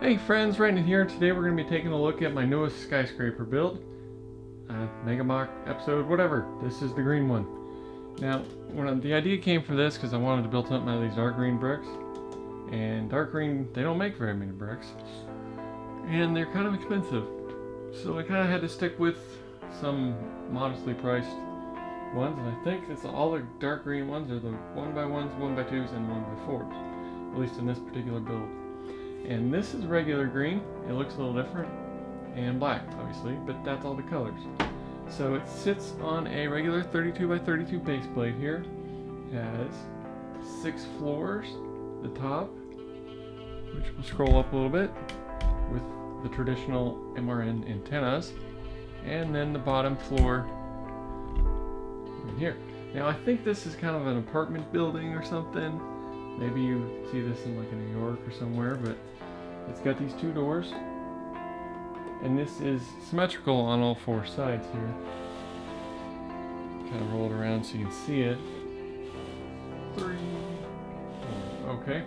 Hey friends, Brandon here. Today we're going to be taking a look at my newest skyscraper build. Uh, Mega MOC episode, whatever. This is the green one. Now, when I, the idea came for this because I wanted to build something out of these dark green bricks. And dark green, they don't make very many bricks. And they're kind of expensive. So I kind of had to stick with some modestly priced ones. And I think it's all the dark green ones are the one by ones, one by twos, and one by fours. At least in this particular build. And this is regular green. It looks a little different. And black, obviously, but that's all the colors. So it sits on a regular 32 by 32 base plate here. Has six floors. The top, which we'll scroll up a little bit, with the traditional MRN antennas. And then the bottom floor right here. Now I think this is kind of an apartment building or something. Maybe you see this in like New York or somewhere, but it's got these two doors. And this is symmetrical on all four sides here. Kind of roll it around so you can see it. Three. Okay.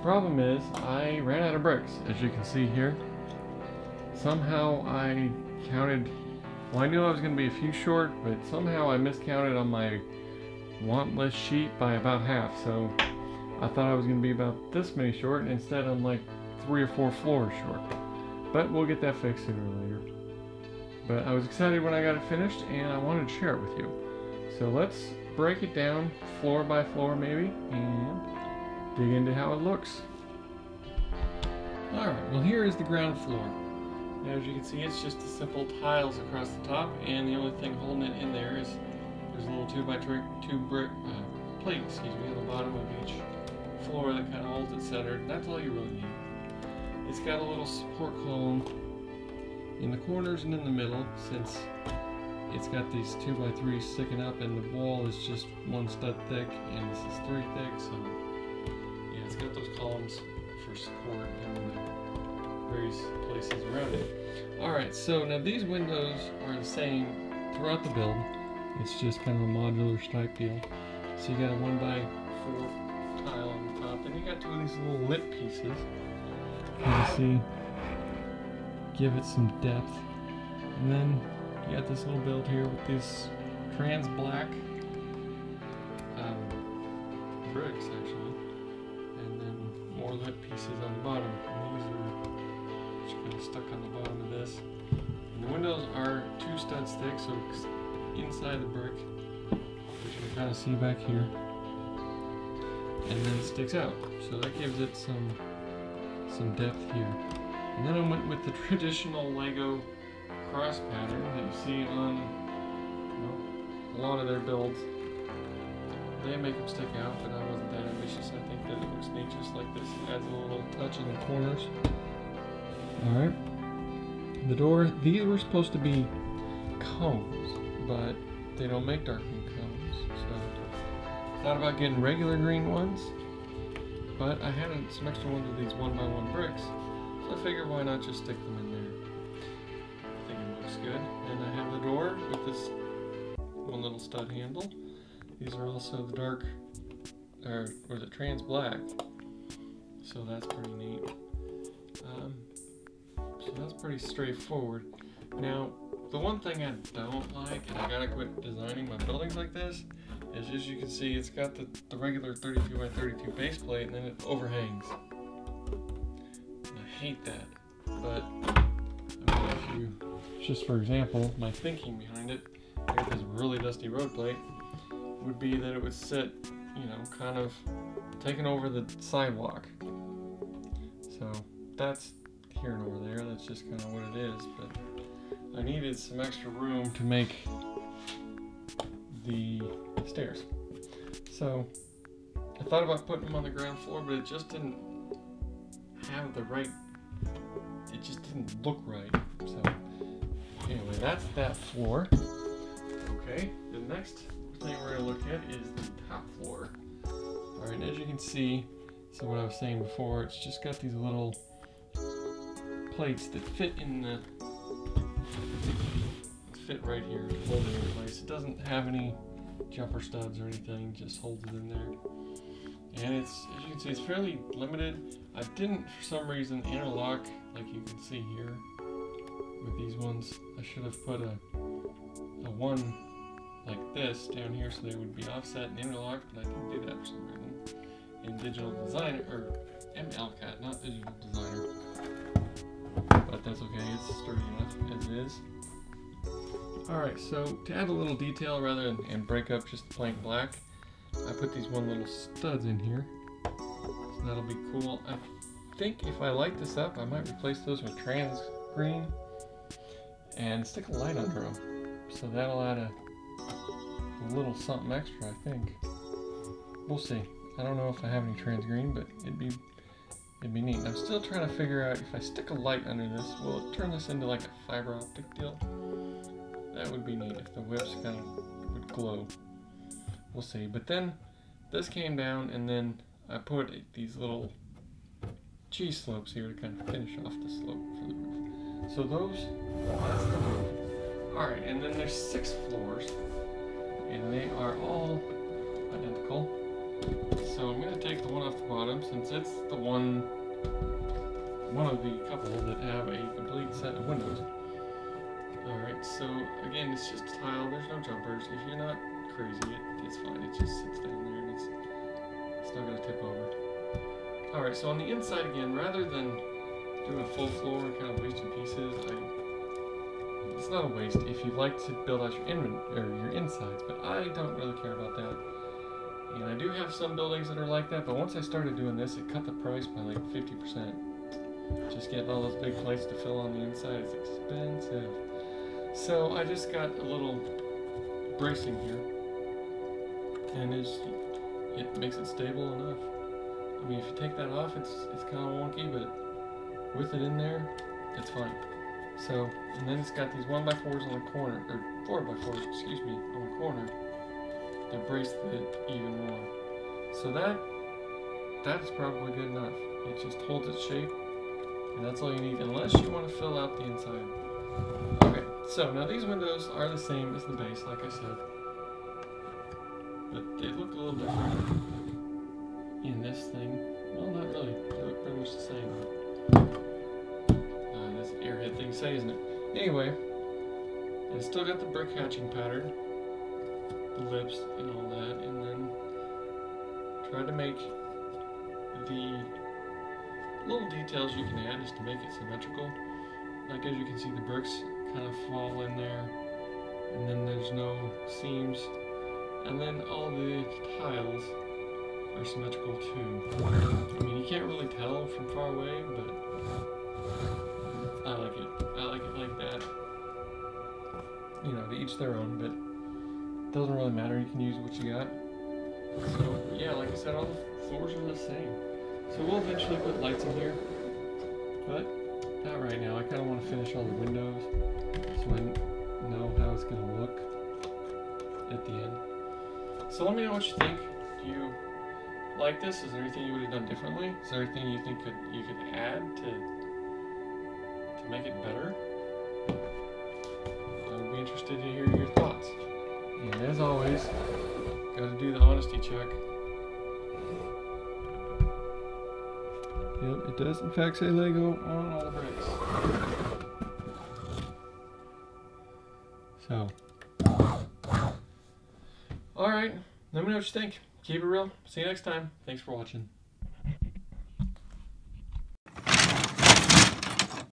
Problem is, I ran out of bricks, as you can see here. Somehow I counted, well I knew I was going to be a few short, but somehow I miscounted on my want list sheet by about half. So I thought I was going to be about this many short, and instead I'm like three or four floors short. But we'll get that fixed sooner or later. But I was excited when I got it finished, and I wanted to share it with you. So let's break it down floor by floor maybe, and dig into how it looks. Alright, well here is the ground floor. Now as you can see it's just the simple tiles across the top and the only thing holding it in there is there's a little 2 by 2 brick uh, plate excuse me, on the bottom of each floor that kind of holds it centered. That's all you really need. It's got a little support column in the corners and in the middle since it's got these 2 by 3s sticking up and the wall is just one stud thick and this is 3 thick so yeah it's got those columns for support in the various places around it. Alright so now these windows are the same throughout the build. It's just kind of a modular type deal. So you got a 1 by 4 tile on top and you got two of these little lip pieces. You can see give it some depth. And then you got this little build here with these trans black um, bricks actually. And then more lip pieces on the bottom. And these are just kind of stuck on the bottom of this. And the windows are two studs thick so inside the brick which you can kind of see back here and then sticks out so that gives it some some depth here. And then I went with the traditional Lego cross pattern that you see on you know, a lot of their builds. They make them stick out, but I wasn't that ambitious. I think that it looks neat just like this. It adds a little touch in the corners. Alright. The door, these were supposed to be cones, but they don't make darkening cones. So, thought about getting regular green ones but I had some extra ones of these one by one bricks, so I figured why not just stick them in there. I think it looks good. And I have the door with this one little stud handle. These are also the dark, or was it trans black? So that's pretty neat. Um, so that's pretty straightforward. Now, the one thing I don't like, and I gotta quit designing my buildings like this, is as you can see, it's got the, the regular 32 by 32 base plate and then it overhangs. And I hate that, but I mean, you, just for example, my thinking behind it, with this really dusty road plate, would be that it would sit, you know, kind of taking over the sidewalk. So that's here and over there, that's just kind of what it is, but I needed some extra room to make the stairs. So I thought about putting them on the ground floor, but it just didn't have the right, it just didn't look right. So anyway, that's that floor. Okay, the next thing we're gonna look at is the top floor. All right, as you can see, so what I was saying before, it's just got these little plates that fit in the fit right here, hold it in place. It doesn't have any jumper studs or anything, just holds it in there. And it's, as you can see, it's fairly limited. I didn't, for some reason, interlock, like you can see here, with these ones. I should have put a, a one like this down here so they would be offset and interlocked, but I didn't do that for some reason. In Digital Designer, or MLCad, not Digital Designer. But that's okay, it's sturdy enough as it is. Alright, so to add a little detail rather than and break up just the plain black, I put these one little studs in here. So that'll be cool. I think if I light this up, I might replace those with trans green and stick a light under them. So that'll add a, a little something extra, I think. We'll see. I don't know if I have any trans green, but it'd be it'd be neat. I'm still trying to figure out if I stick a light under this, will it turn this into like a fiber optic deal? That would be neat if the whips kind of would glow. We'll see. But then this came down and then I put these little cheese slopes here to kind of finish off the slope for the roof. So those, that's the roof. Alright, and then there's six floors and they are all identical. So I'm going to take the one off the bottom since it's the one, one of the couple that have a complete set of windows. Alright, so again, it's just tile, there's no jumpers. If you're not crazy, it, it's fine. It just sits down there and it's, it's not going to tip over. Alright, so on the inside again, rather than doing a full floor and kind of wasting pieces, I, it's not a waste if you like to build out your, in, or your insides, but I don't really care about that. And I do have some buildings that are like that, but once I started doing this, it cut the price by like 50%. Just getting all those big plates to fill on the inside is expensive. So I just got a little bracing here, and it makes it stable enough. I mean, if you take that off, it's it's kind of wonky, but with it in there, it's fine. So, and then it's got these one by fours on the corner, or four by fours, excuse me, on the corner that brace it even more. So that that is probably good enough. It just holds its shape, and that's all you need, unless you want to fill out the inside. So now these windows are the same as the base, like I said. But they look a little different in this thing. Well, not really. They look pretty much the same. Uh, this airhead thing say, isn't it? Anyway, it's still got the brick hatching pattern, the lips and all that, and then try to make the little details you can add just to make it symmetrical. Like as you can see, the bricks kind of fall in there, and then there's no seams, and then all the tiles are symmetrical too. I mean, you can't really tell from far away, but I like it. I like it like that. You know, to each their own, but it doesn't really matter. You can use what you got. So, yeah, like I said, all the floors are the same. So we'll eventually put lights in here, but not right now. I kind of want to finish all the windows so I know how it's going to look at the end. So let me know what you think. Do you like this? Is there anything you would have done differently? Is there anything you think could you could add to to make it better? I would be interested to hear your thoughts. And as always, gotta do the honesty check. It does in fact say Lego on all the bricks. So, alright, let me know what you think. Keep it real. See you next time. Thanks for watching.